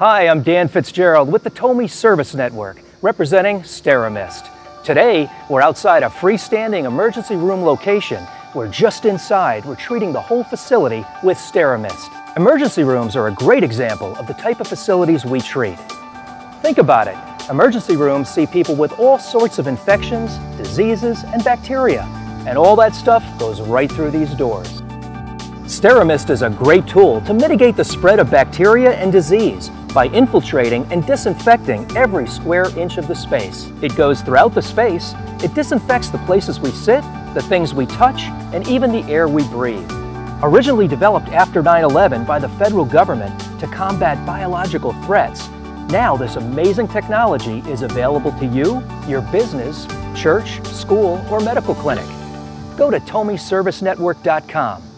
Hi, I'm Dan Fitzgerald with the Tomi Service Network, representing SteraMist. Today, we're outside a freestanding emergency room location. We're just inside. We're treating the whole facility with SteraMist. Emergency rooms are a great example of the type of facilities we treat. Think about it. Emergency rooms see people with all sorts of infections, diseases, and bacteria. And all that stuff goes right through these doors. SteraMist is a great tool to mitigate the spread of bacteria and disease by infiltrating and disinfecting every square inch of the space. It goes throughout the space, it disinfects the places we sit, the things we touch, and even the air we breathe. Originally developed after 9-11 by the federal government to combat biological threats, now this amazing technology is available to you, your business, church, school, or medical clinic. Go to TomiServiceNetwork.com